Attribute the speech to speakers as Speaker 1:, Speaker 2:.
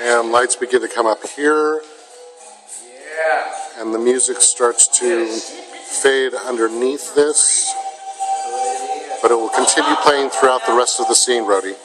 Speaker 1: And lights begin to come up here,
Speaker 2: Yeah.
Speaker 1: and the music starts to fade underneath this, but it will continue playing throughout the rest of the scene, Rhodey.